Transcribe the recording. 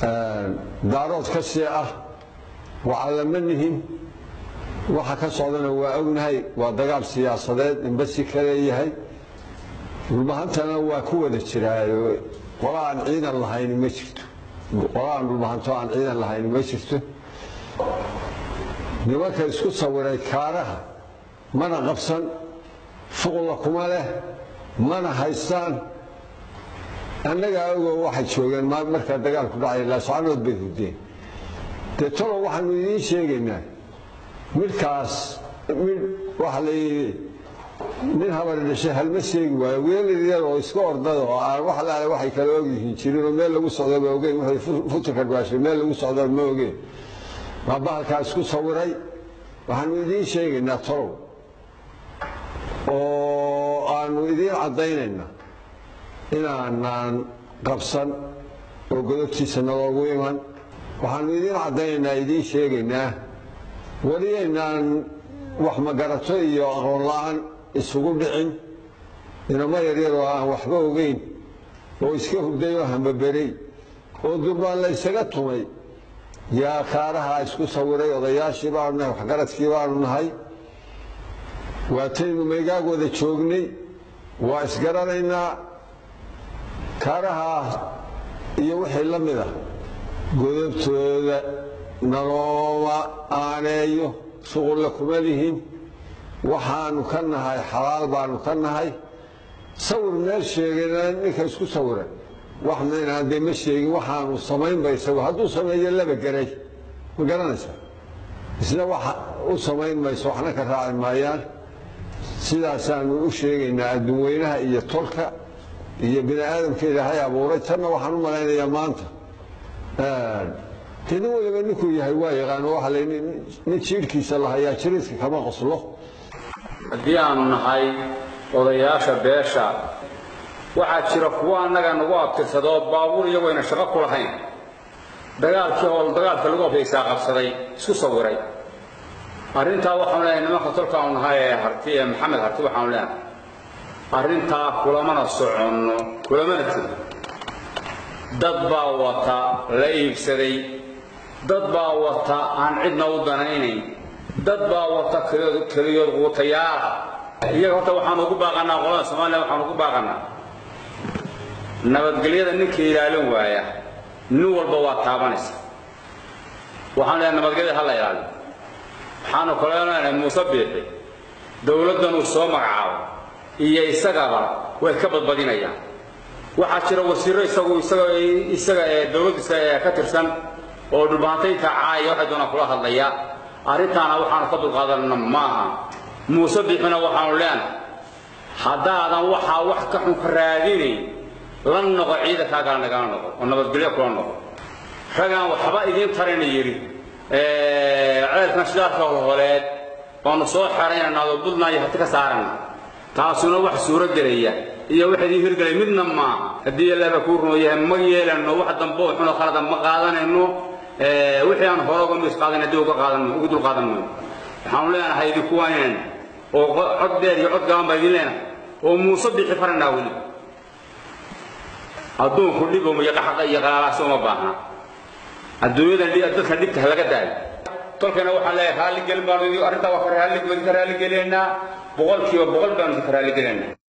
daarood ka see ah wacallama nihin waxa ka socdana waa ognahay waa dagaal siyaasadeed inbasi ka leeyahay dhulbahantana waa ku wada jiraayo qola aan ciidan lahayn ma jirto. Qola aan dhulbahanto aan ciidan lahayn ma jirto. Nimanka isku sawiray kaaraha mana qabsan shuqulla kuma leh mana haystaan annagaa ogo waxay joogeen markaa dagaalku dhacay laascanood bay hurdeen dee talow waxaanu idiin sheegaynaa midhkaas midh waxa la yidhi nin habari dhashay halma sheegi waayo wiilal yar oo iska ordada oo aan wax laale waxay kala ogyihiin jirin oo meel lagu socdaba ogeyn wuxuu futanka dhaashay meel lagu socdaba ma ogeen waa bahalkaa isku sawiray. Waxaanu idiin sheegaynaa talow oo aanu idiin caddaynayna inaanaan qabsan oo godobtiisa naloogu iman waxaanu idiin caddaynaynaa idiin sheegaynaa. Weliyaynaan wax magarato iyo aqoon la'aan isugu dhicin. Inamo yaryar oo aan waxba ogeyn oo iska hurday oo hambaberey oo durbaan la ysaga tumay. Yaa kaaraha isku sawiray odayaashii baanu nahay waxgaradkii baanu nahay. Waataynu maygaag wada joognay waa isgaranaynaa kaaraha iyo wixii la mid ah godobtooda nalooma aaneeyo shuqulla kuma lihin waxaanu ka nahay xalaal baanu ka nahay. Sawir meel sheegayna ninka isku sawira. Wax maynaan dee ma sheegin waxaanu samaynba isagu hadduu sameeyo laba geray. Ma garanaysa? Isna wax u samayn mayso waxna ka raaci maayaan. Sidaasaanu u sheegaynaa adduun iyo tolka iyo bini aadamka ilaahay abuuray. Tanna waxaan u malaynayaa maanta. Nin waliba ninkuu yahay waa yaqaano waxa la nin jiirhkiisa lahayaa jiriidka kama qoslo. Haddii aanu nahay odayaasha beesha waxaa jira kuwo annaga nagu abtirsadoo baabuur iyagoo shaqo ku lahayn. Dagaalkii hool dagaalka lagu afaysaa qabsaday isku sawiray arrintaa waxaanu leenahay nimanka tolkaanu nahay ee harti ee maxamed harti waxaanu leenahay arrintaa kulamana soconno kulamana tegi dad baa wata la iibsaday. Dad baa wata aan cidna u danaynayn. Dad baa wata keliyood quutayaala iyaga horta waxaanu ugu baaqanaa qolada soomaaliya waxaanu ugu baaqanaa nabadgelyada ninka ilaalin waaya nin walba waa taabanaysa. Waxaan leeyahay nabadgelyada ha la ilaaliyo. Waxaanu leenahay muuse biixi dowladdan uu soo magacaabo iyo isagaba way ka badbadinayaan. Waxaa jira wasiiro isaga ee ka tirsan oo dhulbahantaynta caaya waxay doonaan kula hadlaya. Arrintaana waxaanu ka dulqaadanna maaha. Muuse biixina waxaanu leenahay haddaadan waxaa wax ka xun ka raadinayn la noqo ciidankaagala nagala noqo oo nabadgelyo kula noqo. Ragaan waxba idiin tarayna yidhi ceelkan shidaalka holholeed baanu soo xeraynanaa oo iyo hati ka saarana taasuna wax suuro gelaya iyo wax idiin hirgelay midna maaha haddii ilaaba kuu rumo yahay ma yeelano wax dambe oo xunoo khalada ma qaadanayno wixii aan hore uga mis qaadan haddii uga qaadan ugu dul qaadan mayno waxaanu leenahay idinku waanayna oo cod dheer iyo cod gaban baa idin leenahay oo muuse bixi faranaa weli. Adduunku dhibo iyo qaxaqa iyo qalaalaasi uma baahna. Adduunyadan dadka dhibka laga daayo tolkana waxaan leeyahay raalli gelin baanu arrintaa waa ka raalli ka raalli geleynaa boqolkiiba boqol baanu ka raalli geleynaa